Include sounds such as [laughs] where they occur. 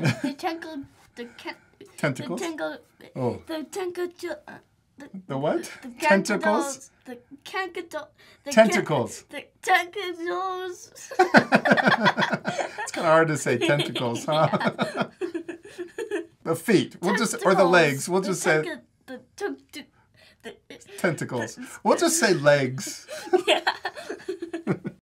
[laughs] the tentacle, the can, Tentacles? the tentacle, Oh. the tentacle, uh, the The what? the Tentacles? The tentacles. The Tentacles. The tentacles. It's kind of hard to say [laughs] tentacles, huh? the feet. We'll just or the legs. We'll just say tentac- The, the, uh, the, the, tentacles. We'll just say legs. [laughs] yeah.